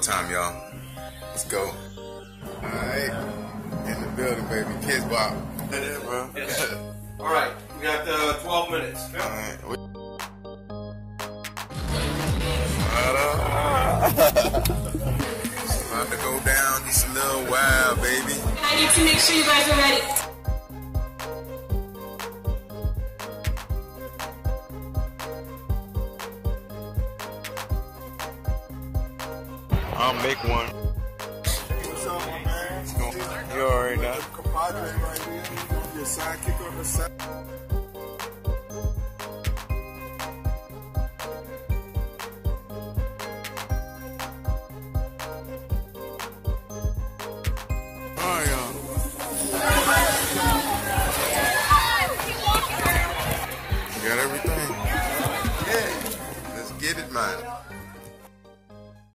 time, y'all. Let's go. Alright. In the building, baby. Kidz Bop. Yeah, bro. All right, we got uh, 12 minutes. Alright. we- It's about to go down just a little while, baby. I need to make sure you guys are ready. gonna make one. What's up. Gonna, you already know. Compadres right here. Your sidekick on the got everything. Let's get it, man.